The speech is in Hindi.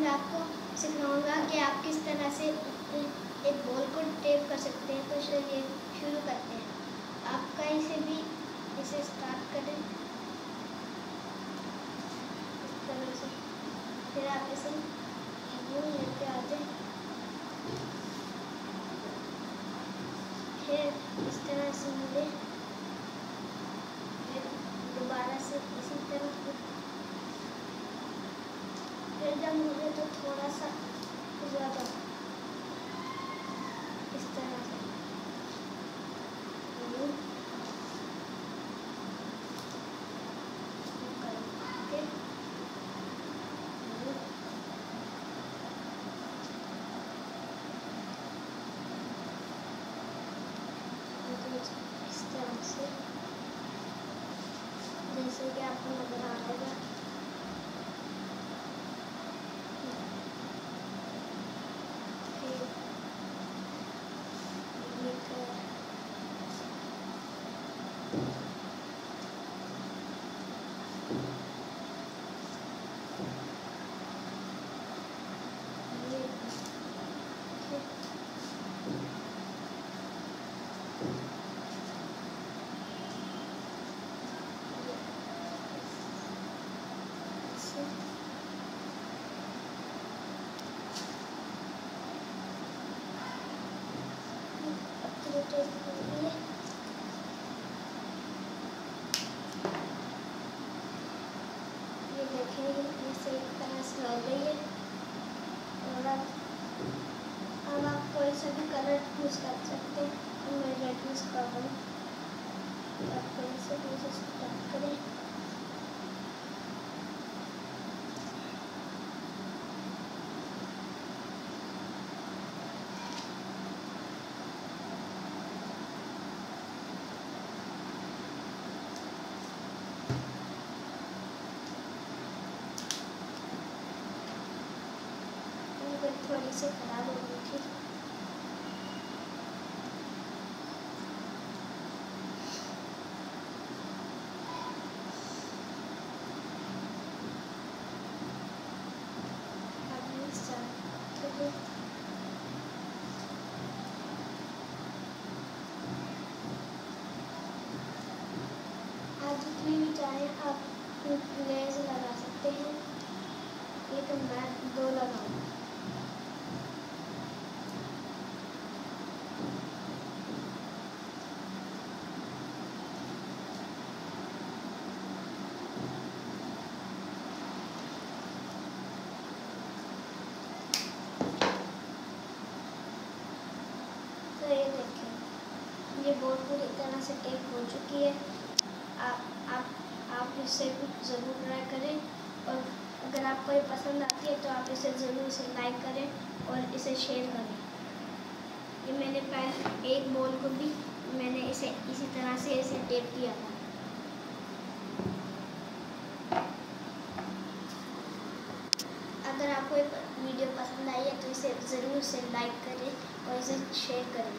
मैं आपको सिखाऊँगा कि आप किस तरह से एक बॉल को टेप कर सकते हैं। तो चलिए शुरू करते हैं। आप कहीं से भी इसे स्टार्ट करें। इस तरह से। फिर आप इसे यूँ लेके आ जाए। फिर इस तरह से मिले। फिर दोबारा से इसी तरह फिर जब मुझे सा ज़्यादा इस तरह से इस तरह से जैसे कि आपको नज़र आ ये देखें ये सही तरह से हो गई है और अब अब आप कोई सा भी कलर यूज़ कर सकते हैं मैं रेड यूज़ कर रहा हूँ आप कोई सा स्टार्ट करें थोड़ी से ख़राब हो गई थी। जितनी भी चाहें आप लेस लगा सकते हैं। लेकिन मैं दो लगाऊँगा तो ये देखें ये बोर्ड पूरी तरह से टेप हो चुकी है। आप आप आप इसे ज़रूर ट्राई करें और अगर आपको ये पसंद आती है तो आप इसे ज़रूर इसे लाइक करें और इसे शेयर करें। ये मैंने पहले एक बॉल को भी मैंने इसे इसी तरह से इसे टेप किया था। अगर आपको वीडियो पसंद आई है तो इसे ज़रूर से लाइक करें और इसे शेयर करें।